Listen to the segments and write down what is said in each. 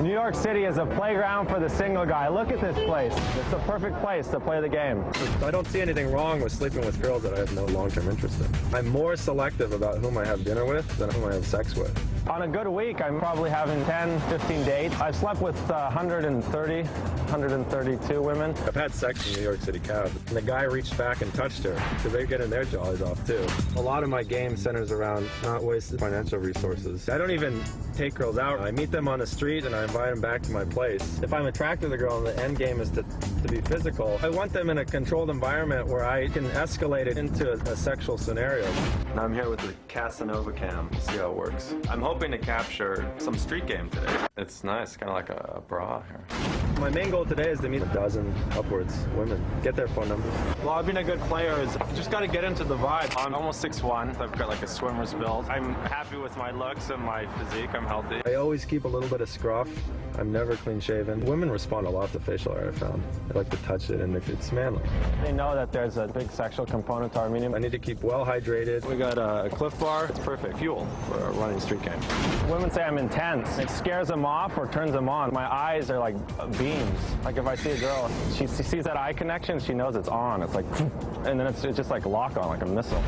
New York City is a playground for the single guy. Look at this place. It's the perfect place to play the game. I don't see anything wrong with sleeping with girls that I have no long-term interest in. I'm more selective about whom I have dinner with than whom I have sex with. On a good week, I'm probably having 10, 15 dates. I've slept with uh, 130, 132 women. I've had sex in New York City cab, and the guy reached back and touched her, so they're getting their jollies off too. A lot of my game centers around not wasting financial resources. I don't even take girls out. I meet them on the street and I invite them back to my place. If I'm attracted to the girl and the end game is to, to be physical, I want them in a controlled environment where I can escalate it into a, a sexual scenario. I'm here with the Casanova cam, to see how it works. I'm hoping to capture some street game today. It's nice, kind of like a, a bra here. My main goal today is to meet a dozen upwards women, get their phone numbers. Well, being a good player is you just got to get into the vibe. I'm almost 6'1". I've got like a swimmer's build. I'm happy with my looks and my physique. I'm healthy. I always keep a little bit of scruff. I'm never clean shaven. Women respond a lot to facial hair, I found. They like to touch it and if it's manly. They know that there's a big sexual component to our medium. I need to keep well hydrated. We got a Clif Bar. It's perfect fuel for a running street game. Women say I'm intense. It scares them off or turns them on. My eyes are like beams. Like if I see a girl, she sees that eye connection, she knows it's on. It's like, and then it's, it's just like lock on, like a missile.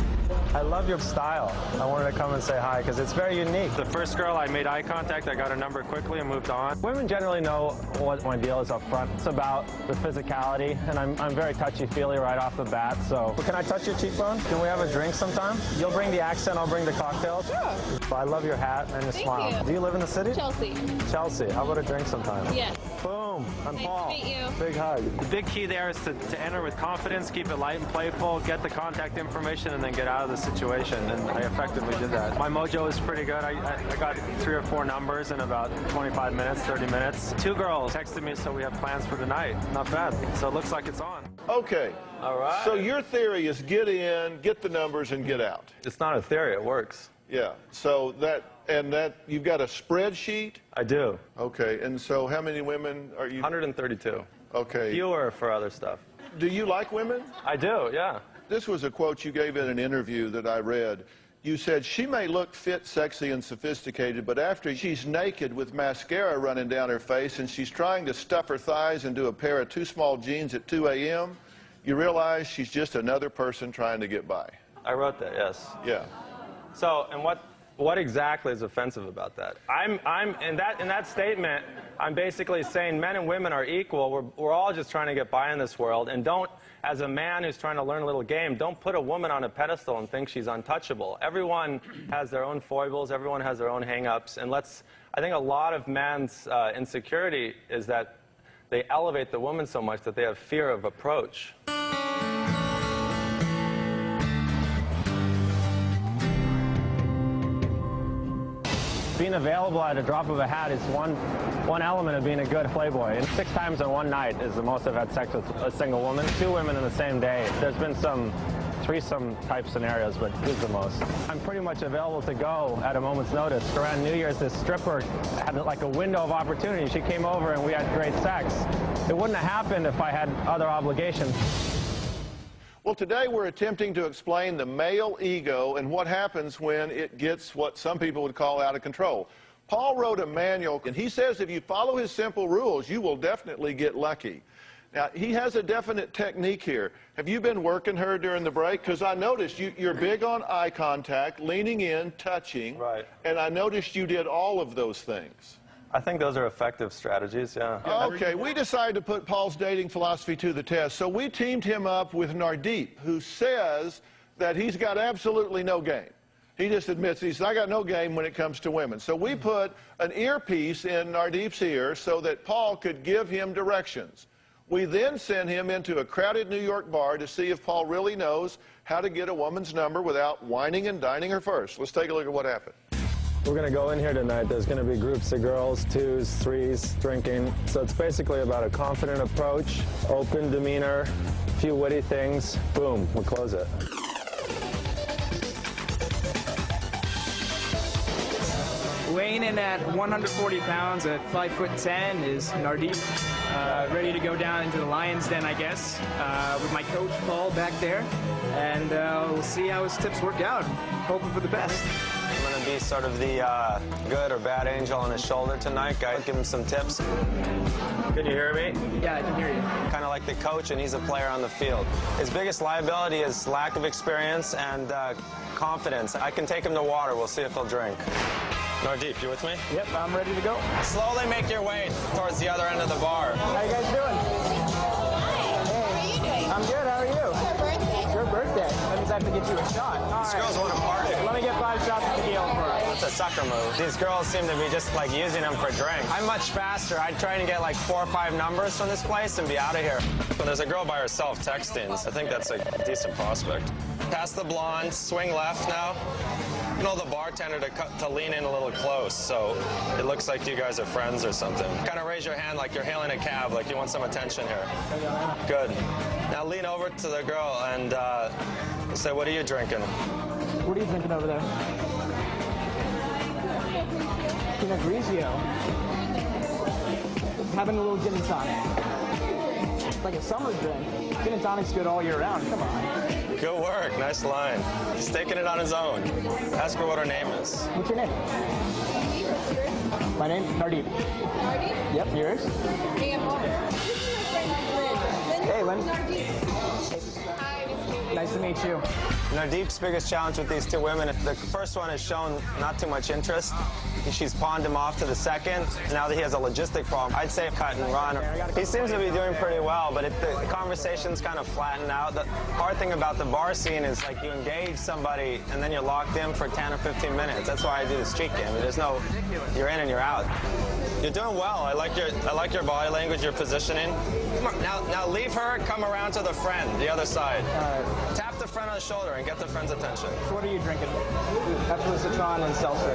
I love your style. I wanted to come and say hi because it's very unique. The first girl, I made eye contact. I got her number quickly and moved on. Women generally know what my deal is up front. It's about the physicality, and I'm, I'm very touchy-feely right off the bat. So, can I touch your cheekbone? Can we have a drink sometime? You'll bring the accent, I'll bring the cocktails. Sure. I love your hat and your Thank smile. you. Do you live in the city? Chelsea. Chelsea. How about a drink sometime? Yes. Boom. I'm Nice to Paul. meet you. Big hug. The big key there is to, to enter with confidence, keep it light and playful, get the contact information, and then get out of the situation. And I effectively did that. My mojo is pretty good. I, I, I got three or four numbers in about 25 minutes, 30 minutes. Two girls texted me, so we have plans for tonight. Not bad. So it looks like it's on. Okay. All right. So your theory is get in, get the numbers, and get out. It's not a theory, it works. Yeah. So that and that you've got a spreadsheet. I do. Okay. And so how many women are you? 132. Okay. Fewer for other stuff. Do you like women? I do, yeah. This was a quote you gave in an interview that I read. You said, she may look fit, sexy, and sophisticated, but after she's naked with mascara running down her face and she's trying to stuff her thighs into a pair of too small jeans at 2 a.m., you realize she's just another person trying to get by. I wrote that, yes. Yeah. So, and what what exactly is offensive about that? I'm I'm in that in that statement, I'm basically saying men and women are equal. We're we're all just trying to get by in this world, and don't, as a man who's trying to learn a little game, don't put a woman on a pedestal and think she's untouchable. Everyone has their own foibles. Everyone has their own hang-ups, and let's. I think a lot of men's uh, insecurity is that they elevate the woman so much that they have fear of approach. Being available at a drop of a hat is one, one element of being a good playboy. And six times in one night is the most I've had sex with a single woman. Two women in the same day. There's been some threesome type scenarios, but is the most. I'm pretty much available to go at a moment's notice. Around New Year's, this stripper had like a window of opportunity. She came over and we had great sex. It wouldn't have happened if I had other obligations. Well, today we're attempting to explain the male ego and what happens when it gets what some people would call out of control. Paul wrote a manual, and he says if you follow his simple rules, you will definitely get lucky. Now, he has a definite technique here. Have you been working her during the break? Because I noticed you, you're big on eye contact, leaning in, touching. Right. And I noticed you did all of those things. I think those are effective strategies, yeah. Okay, we decided to put Paul's dating philosophy to the test, so we teamed him up with Nardeep, who says that he's got absolutely no game. He just admits, he says, I got no game when it comes to women. So we put an earpiece in Nardeep's ear so that Paul could give him directions. We then sent him into a crowded New York bar to see if Paul really knows how to get a woman's number without wining and dining her first. Let's take a look at what happened. We're going to go in here tonight. There's going to be groups of girls, twos, threes, drinking. So it's basically about a confident approach, open demeanor, a few witty things. Boom, we'll close it. Weighing in at 140 pounds at 5 foot 10 is Nardeep, uh, ready to go down into the lion's den, I guess, uh, with my coach Paul back there, and uh, we'll see how his tips work out. Hoping for the best. Women be sort of the uh, good or bad angel on his shoulder tonight. Guys, give him some tips. Can you hear me? Yeah, I can hear you. Kind of like the coach, and he's a player on the field. His biggest liability is lack of experience and uh, confidence. I can take him to water. We'll see if he'll drink. Nardeep, you with me? Yep, I'm ready to go. Slowly make your way towards the other end of the bar. How you guys doing? Hi. Hey, I'm good. How are you? It's your birthday. That means I have to get you a shot. All These right. girls want to party. Let me get five shots of tequila for us. It's a sucker move. These girls seem to be just like using them for drinks. I'm much faster. I'd try and get like four or five numbers from this place and be out of here. When there's a girl by herself texting, I think that's a decent prospect. Pass the blonde, swing left now. You know the bartender to, cut, to lean in a little close, so it looks like you guys are friends or something. Kind of raise your hand like you're hailing a cab, like you want some attention here. Good. Now lean over to the girl and uh, say, "What are you drinking?" What are you drinking over there? Pinot Grigio. Having a little gin and tonic. It's like a summer drink. Gin and tonic's good all year round. Come on. Good work. Nice line. He's taking it on his own. Ask her what her name is. What's your name? My name? Nardeep. Marty? Yep, yours? Hey, I'm This is my friend Lynn. Lynn. Hey, Lynn. Hi, nice to meet you. Nardeep's biggest challenge with these two women, the first one has shown not too much interest. She's pawned him off to the second. Now that he has a logistic problem, I'd say cut and run. He seems to be doing pretty well, but if the conversation's kind of flattened out, the hard thing about the bar scene is like you engage somebody and then you're locked in for 10 or 15 minutes. That's why I do the street game. There's no, you're in and you're out. You're doing well. I like your, I like your body language, your positioning. Come on, now, now leave her. Come around to the friend, the other side. Tap the friend on the shoulder and get the friend's attention. What are you drinking? Absolut Citron and seltzer.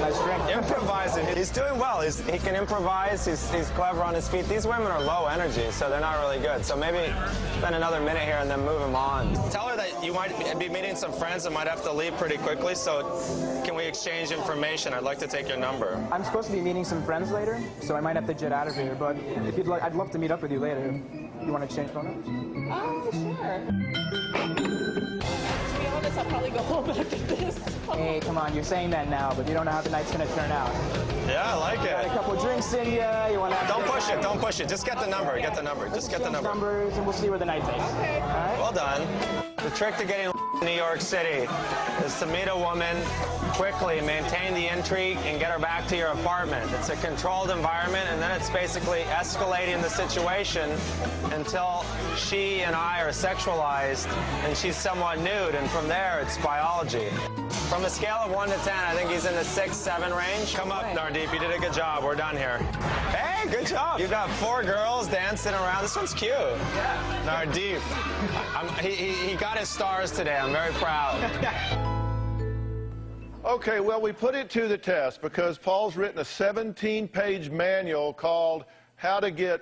Nice drink. Improvising. He's doing well. He's, he can improvise. He's, he's clever on his feet. These women are low energy, so they're not really good. So maybe spend another minute here and then move him on. Tell her that you might be meeting some friends and might have to leave pretty quickly. So can we exchange information? I'd like to take your number. I'm supposed to be meeting some friends later, so I might have to jet out of here. But if you'd like, I'd love to meet up with you later. You want to exchange phone numbers? Oh, sure. To be honest, I'll probably go home after this. Hey, come on, you're saying that now, but you don't know how the night's gonna turn out. Yeah, I like it. Got a it. couple drinks in you. You want to have Don't good push it. Don't push it. Just get the number. Get the number. Just get the Exchange number. numbers, and we'll see where the night takes. Okay. All right. Well done. The trick to getting in New York City is to meet a woman quickly, maintain the intrigue, and get her back to your apartment. It's a controlled environment, and then it's basically escalating the situation until she and I are sexualized and she's somewhat nude, and from there it's biology. From a scale of 1 to 10, I think he's in the 6, 7 range. Come up, Nardeep. You did a good job. We're done here. Hey, good job. You've got four girls dancing around. This one's cute. Nardeep. I'm, he, he, he got his stars today. I'm very proud. Okay, well, we put it to the test because Paul's written a 17 page manual called How to Get,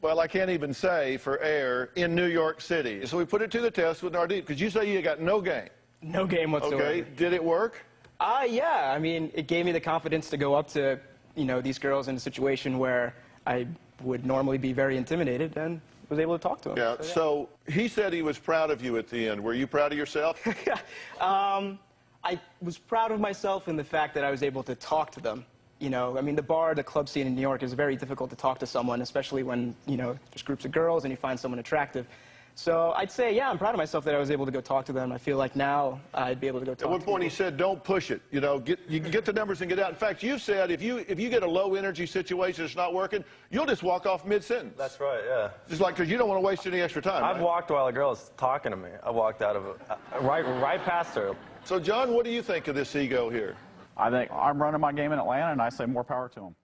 well, I can't even say for air in New York City. So we put it to the test with Nardeep because you say you got no game. No game whatsoever. Okay, did it work? Uh, yeah. I mean, it gave me the confidence to go up to, you know, these girls in a situation where I would normally be very intimidated and was able to talk to them. Yeah, so he said he was proud of you at the end. Were you proud of yourself? um, I was proud of myself in the fact that I was able to talk to them. You know, I mean, the bar, the club scene in New York is very difficult to talk to someone, especially when, you know, there's groups of girls and you find someone attractive. So I'd say, yeah, I'm proud of myself that I was able to go talk to them. I feel like now I'd be able to go talk At one to point he said, "Don't push it. You know, get you get the numbers and get out." In fact, you said if you if you get a low energy situation that's not working, you'll just walk off mid sentence. That's right, yeah. Just like because you don't want to waste any extra time. I've right? walked while a girl girl's talking to me. I walked out of it, uh, right, right past her. So, John, what do you think of this ego here? I think I'm running my game in Atlanta, and I say more power to him.